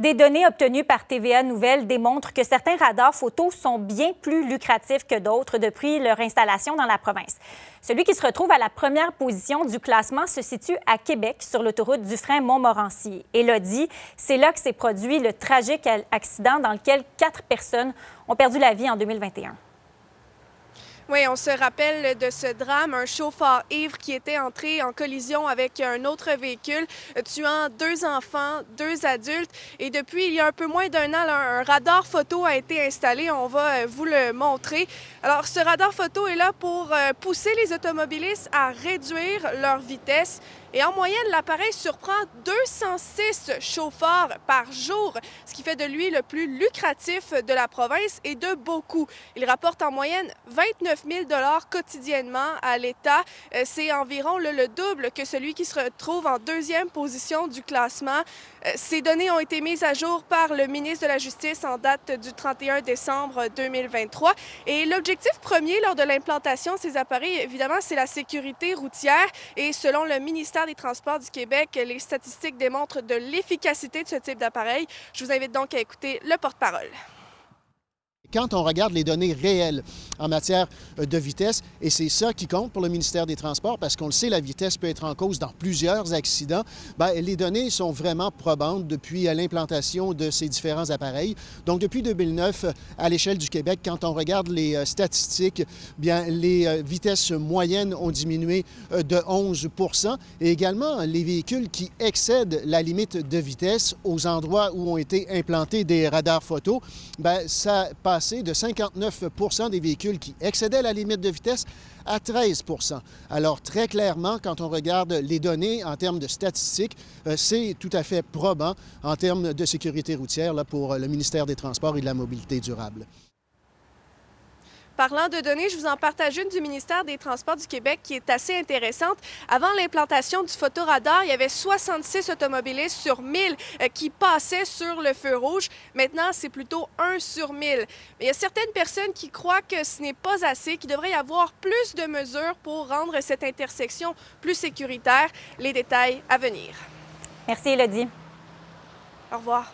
Des données obtenues par TVA Nouvelle démontrent que certains radars photos sont bien plus lucratifs que d'autres depuis leur installation dans la province. Celui qui se retrouve à la première position du classement se situe à Québec, sur l'autoroute du frein Montmorency. Elodie, c'est là que s'est produit le tragique accident dans lequel quatre personnes ont perdu la vie en 2021. Oui, on se rappelle de ce drame, un chauffeur ivre qui était entré en collision avec un autre véhicule, tuant deux enfants, deux adultes. Et depuis, il y a un peu moins d'un an, un radar photo a été installé. On va euh, vous le montrer. Alors, ce radar photo est là pour euh, pousser les automobilistes à réduire leur vitesse. Et en moyenne, l'appareil surprend 206 chauffeurs par jour, ce qui fait de lui le plus lucratif de la province et de beaucoup. Il rapporte en moyenne 29 000 quotidiennement à l'État. Euh, c'est environ le, double que celui qui se retrouve en deuxième position du classement. Euh, ces données ont été mises à jour par le ministre de la Justice en date du 31 décembre 2023. Et l'objectif premier lors de l'implantation de ces appareils, évidemment, c'est la sécurité routière. Et selon le ministère des Transports du Québec, les statistiques démontrent de l'efficacité de ce type d'appareil. Je vous invite donc à écouter le porte-parole quand on regarde les données réelles en matière euh, de vitesse, et c'est ça qui compte pour le ministère des Transports, parce qu'on le sait, la vitesse peut être en cause dans plusieurs accidents, bien, les données sont vraiment probantes depuis euh, l'implantation de ces différents appareils. Donc, depuis 2009, à l'échelle du Québec, quand on regarde les euh, statistiques, bien, les vitesses moyennes ont diminué de 11 et également les véhicules qui excèdent la limite de vitesse aux endroits où ont été implantés des radars photo, bien, ça passe de 59 des véhicules qui excédaient la limite de vitesse à 13 Alors, très clairement, quand on regarde les données en termes de statistiques, euh, c'est tout à fait probant en termes de sécurité routière là, pour le ministère des Transports et de la Mobilité durable. Parlant de données, je vous en partage une du ministère des Transports du Québec qui est assez intéressante. Avant l'implantation du photoradar, il y avait 66 automobilistes sur 1000 euh, qui passaient sur le feu rouge. Maintenant, c'est plutôt 1 sur 1000. Mais il y a certaines personnes qui croient que ce n'est pas assez, qu'il devrait y avoir plus de mesures pour rendre cette intersection plus sécuritaire. Les détails à venir. Merci, Elodie. Au revoir.